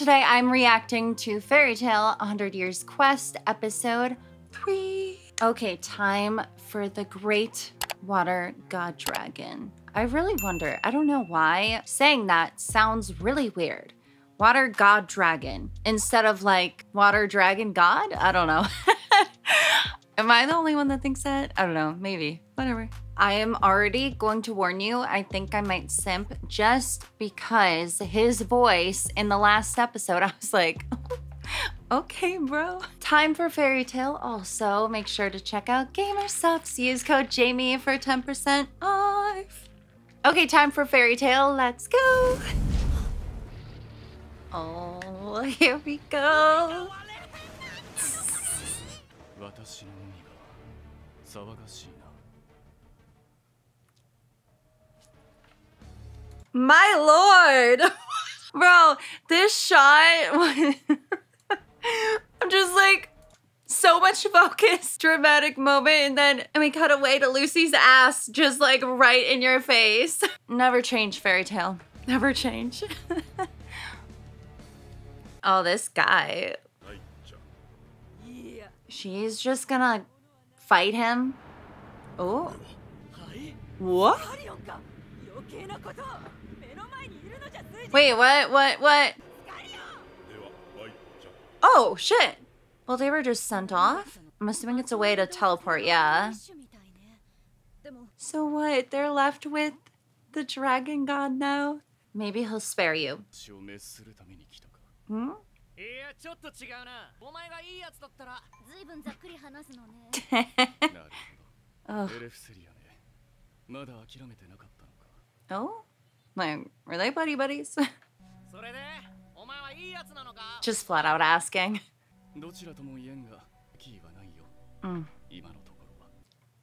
Today I'm reacting to Fairy Tail 100 Years Quest, episode 3. Okay, time for the Great Water God Dragon. I really wonder, I don't know why, saying that sounds really weird. Water God Dragon instead of like Water Dragon God? I don't know. Am I the only one that thinks that? I don't know, maybe, whatever. I am already going to warn you, I think I might simp just because his voice in the last episode, I was like, okay, bro. Time for Fairy Tail. Also, make sure to check out GamerSupps. Use code Jamie for 10% off. Okay, time for Fairy Tail. Let's go. Oh, here we go. My lord! Bro, this shot. I'm just like, so much focus, dramatic moment, and then and we cut away to Lucy's ass just like right in your face. Never change Fairy Tail. Never change. oh, this guy. Yeah. She's just gonna fight him. Oh. What? Wait, what? What? What? Oh, shit. Well, they were just sent off. I'm assuming it's a way to teleport, yeah. So what? They're left with the dragon god now? Maybe he'll spare you. Hmm? oh. oh? My, were they buddy buddies? Just flat out asking. Mm.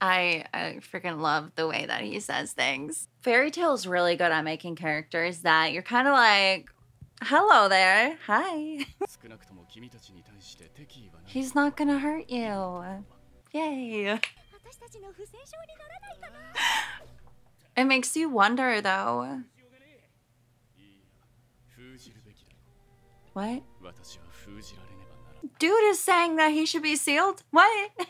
I, I freaking love the way that he says things. Fairy Tail's really good at making characters that you're kind of like, hello there, hi. He's not gonna hurt you. Yay. It makes you wonder though. What? Dude is saying that he should be sealed? What?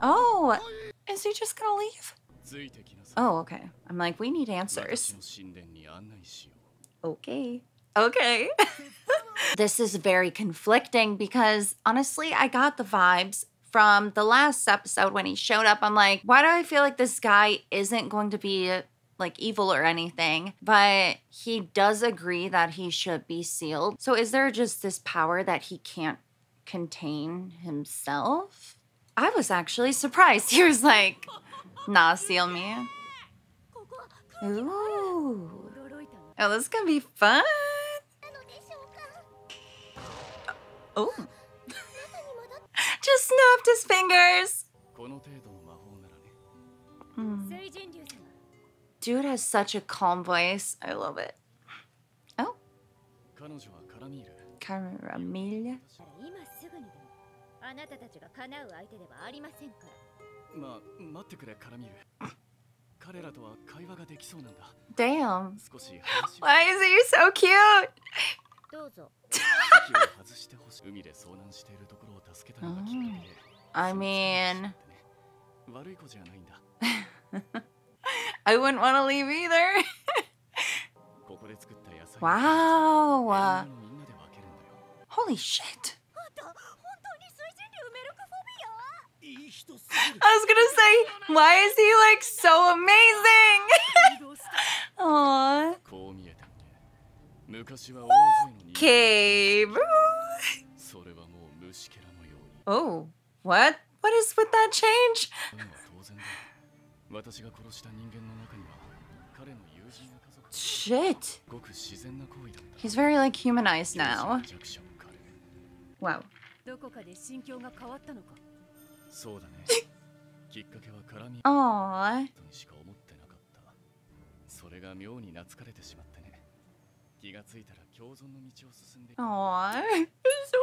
oh! Is he just gonna leave? Oh, okay. I'm like, we need answers. Okay. Okay. this is very conflicting because honestly, I got the vibes from the last episode when he showed up. I'm like, why do I feel like this guy isn't going to be like evil or anything, but he does agree that he should be sealed. So is there just this power that he can't contain himself? I was actually surprised. He was like, nah, seal me. Ooh. Oh, this is gonna be fun. Oh 中に戻っ Just snapped his fingers. この程度の魔法ならね Hmm. 聖人竜様 Dude has such a calm voice. I love it. Oh, 彼女はカラミール Caramilla. 今すぐにでもあなたたちが叶う相手ではありませんからまあ待ってくれカラミール彼らとは会話ができそうなんだ Damn. 少し話を Why is he so cute? どうぞ I mean, I wouldn't want to leave either. wow. Holy shit. I was gonna say, why is he like so amazing? Aww. Okay, bro. それはもう虫けらのように Oh, what? What is with that change? そういうのは当然だ私が殺した人間の中には彼の友人や家族 Shit. ごく自然な行為だった He's very like humanized now. 弱者を狩る Wow. どこかで心境が変わったのかそうだねきっかけは絡み Aww. とにしか思ってなかったそれが妙に懐かれてしまってね 気がついたら共存の道を進んで Aww. so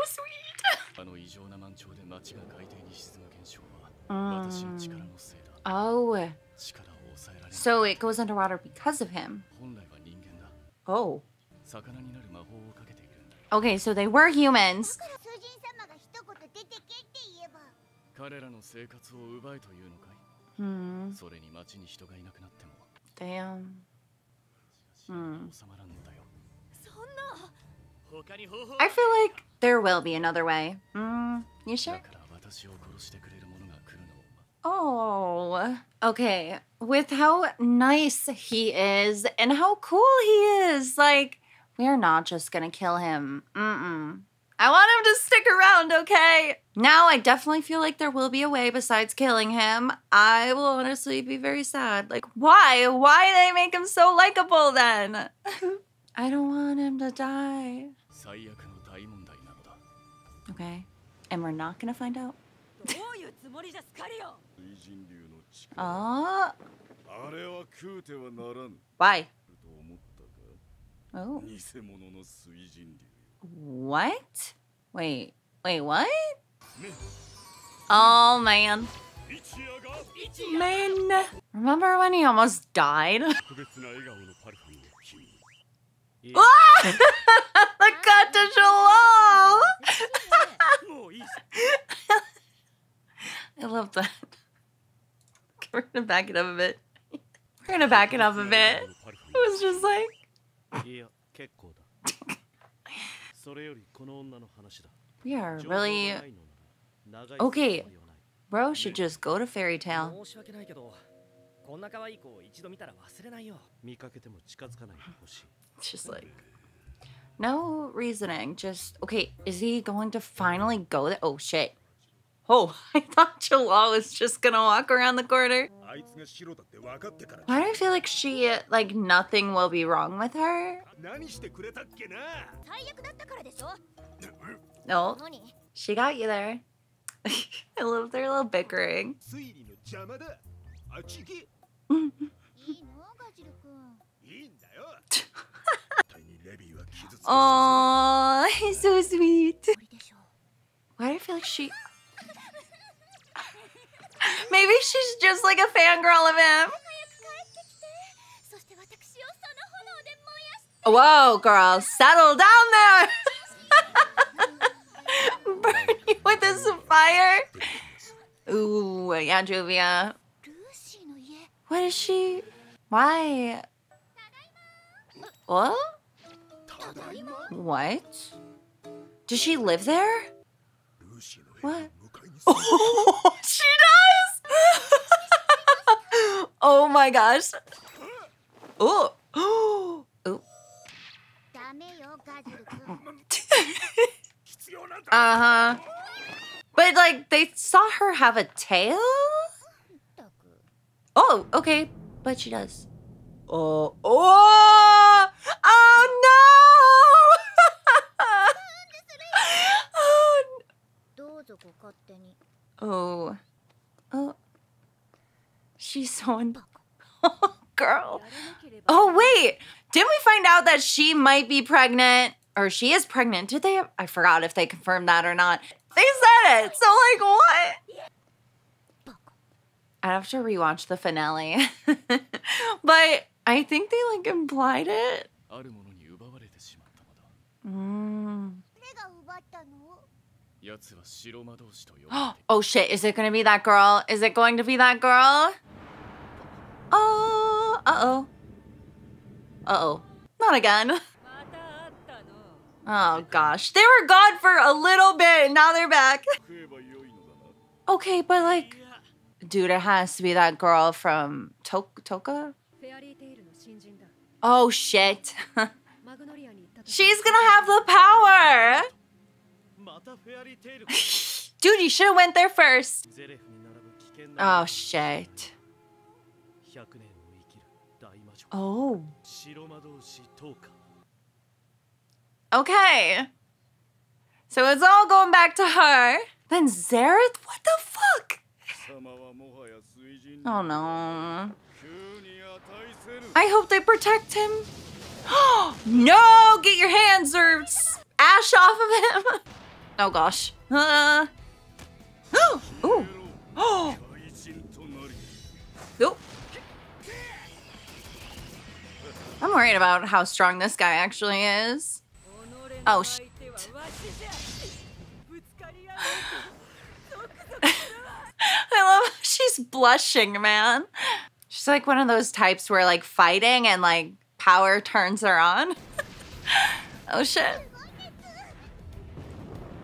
sweet. あの異常な満潮で町が海底に沈む現象は Mm. 私の力のせいだ Oh, 力を抑えられない So it goes underwater because of him. 本来は人間だ Oh. 魚になる魔法をかけているんだ Okay, so they were humans. だから数人様が一言出てけって言えば彼らの生活を奪えというのかい？Hmm. それに町に人がいなくなっても Damn. うん収まらんのだよ I feel like there will be another way. Mm, you sure? Oh, okay. With how nice he is and how cool he is, like, we're not just gonna kill him. Mm-mm. I want him to stick around, okay? Now I definitely feel like there will be a way besides killing him. I will honestly be very sad. Like, why? Why did they make him so likable then? I don't want him to die. Okay. And we're not gonna find out. oh. Why? Oh. What? Wait. Wait, what? Oh, man. Man. Remember when he almost died? わあカタショロ ah! I love that. We're gonna back it up a bit. We're gonna back it up a bit. It was just like. We are really okay. Bro should just go to Fairy Tail. It's just like no reasoning. Just okay. Is he going to finally go there? Oh shit. Oh, I thought Jellal was just gonna walk around the corner. Why do I feel like she, like, nothing will be wrong with her? No, she got you there. I love their little bickering. Oh, he's so sweet. Why do I feel like she? Maybe she's just like a fangirl of him. Whoa, girl, settle down there. Burn you with this fire. Ooh, yeah, Juvia. What is she? Why? What? What? Does she live there? What? She does! oh my gosh. Oh. uh huh. But like, they saw her have a tail? Oh, okay. But she does. Oh, oh, oh no! oh, oh, she's so oh, girl. Oh wait, didn't we find out that she might be pregnant, or she is pregnant? Did they? I forgot if they confirmed that or not. They said it, so like what? i have to rewatch the finale. but I think they like implied it. Mm. oh shit, is it gonna be that girl? Is it going to be that girl? Oh, uh oh. Uh oh. Not again. Oh gosh. They were gone for a little bit and now they're back. okay, but like, dude, it has to be that girl from Tok Toka? Oh shit. She's gonna have the power! Dude, you should've went there first. Oh shit. Oh. Okay. So it's all going back to her. Then Zareth? What the fuck? oh no. I hope they protect him. no! Get your hands or ash off of him! oh gosh. Uh. Ooh. Oh! Nope. I'm worried about how strong this guy actually is. Oh, shit. I love she's blushing, man. She's like one of those types where like fighting and like power turns her on. oh shit.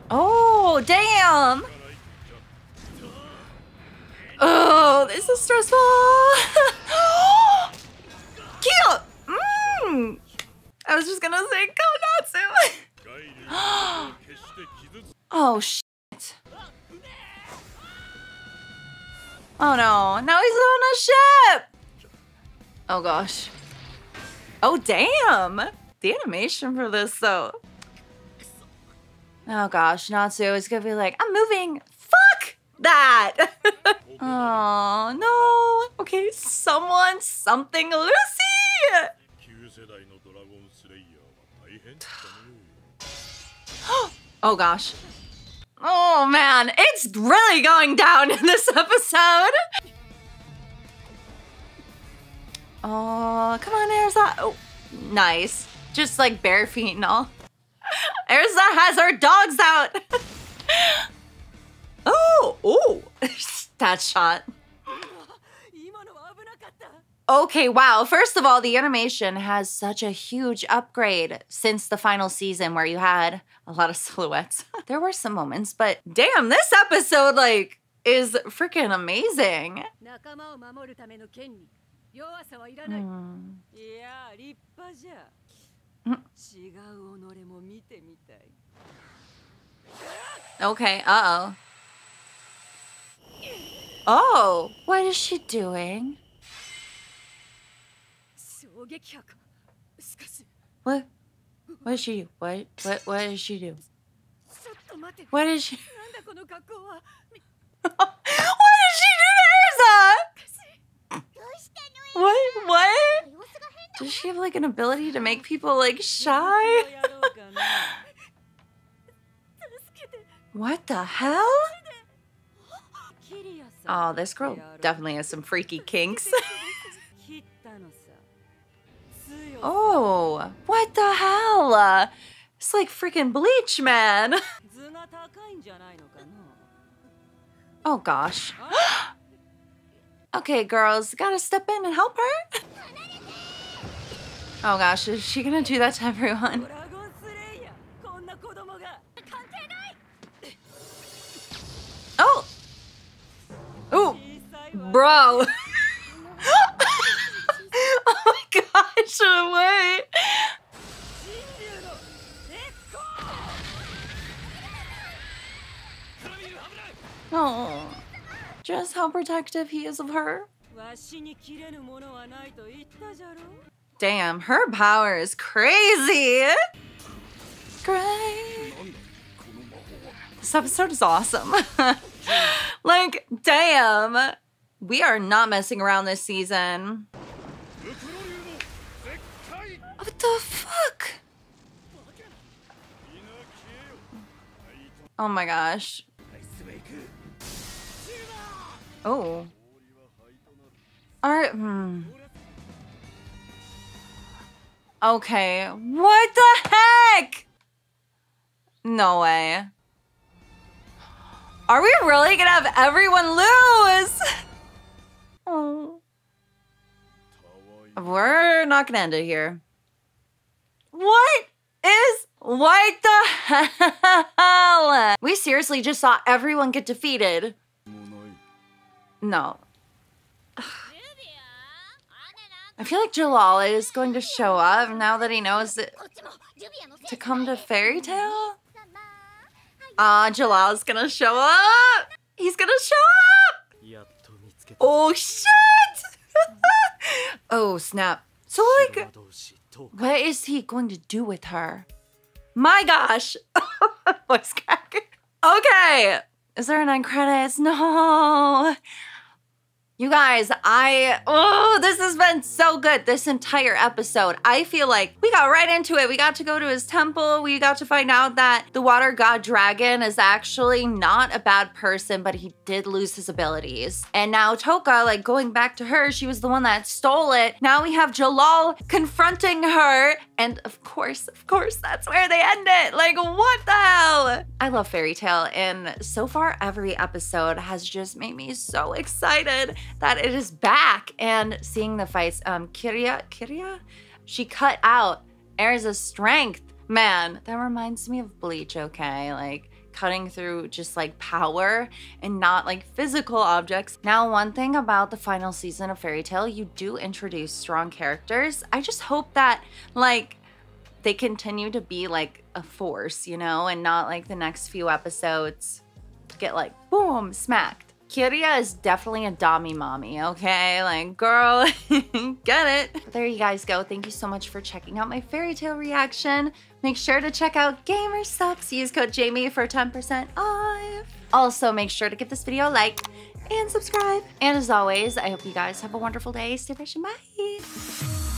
Oh, damn. Oh, this is stressful. Cute. Mm. I was just gonna say Konatsu. oh Oh no, now he's on a ship! Oh gosh. Oh damn! The animation for this though. Oh gosh, Natsu is gonna be like, I'm moving! Fuck that! oh no! Okay, someone, something, Lucy! oh gosh. Oh man, it's really going down in this episode. Oh, come on, Erza. Oh, nice. Just like bare feet and all. Erza has her dogs out. oh, oh, that shot. Okay, wow. First of all, the animation has such a huge upgrade since the final season where you had a lot of silhouettes. there were some moments, but damn, this episode like is freaking amazing. Mm. Okay, uh-oh. Oh, what is she doing? What? What did she do? What? What? What does she do? What did she? what did she do to Erza? What? What? Does she have like an ability to make people like shy? what the hell? Oh, this girl definitely has some freaky kinks. Oh, what the hell? It's like freaking bleach, man. oh gosh. okay, girls, gotta step in and help her. oh gosh, is she gonna do that to everyone? Oh! Oh! Bro! oh my dash away. Oh, just how protective he is of her. Damn, her power is crazy. Great. This episode is awesome. like, damn. We are not messing around this season. What the fuck? Oh my gosh. Oh. Alright. Hmm. Okay. What the heck? No way. Are we really gonna have everyone lose? oh. We're not gonna end it here. What is what the hell? We seriously just saw everyone get defeated. No. I feel like Jellal is going to show up now that he knows that to come to Fairy Tail. Ah, uh, Jellal's gonna show up. He's gonna show up. Oh shit! oh snap. So like talk. What is he going to do with her? My gosh! Voice crack. Okay. Is there an end credits? No. You guys, I, oh, this has been so good this entire episode. I feel like we got right into it. We got to go to his temple. We got to find out that the water god dragon is actually not a bad person, but he did lose his abilities. And now Toka, like going back to her, she was the one that stole it. Now we have Jellal confronting her. And of course, of course, that's where they end it. Like, what the hell? I love Fairy Tail. And so far, every episode has just made me so excited that it is back and seeing the fights. Um, Kiria, Kiria, she cut out Erza's strength. Man, that reminds me of Bleach, okay? Like, cutting through just like power and not like physical objects. Now, one thing about the final season of Fairy Tail, you do introduce strong characters. I just hope that like they continue to be like a force, you know, and not like the next few episodes get like boom, smacked. Kiria is definitely a Dami mommy, okay? Like, girl, get it. There you guys go. Thank you so much for checking out my Fairy Tail reaction. Make sure to check out Gamer Supps. Use code Jamie for 10% off. Also, make sure to give this video a like and subscribe. And as always, I hope you guys have a wonderful day. Stay fresh and bye.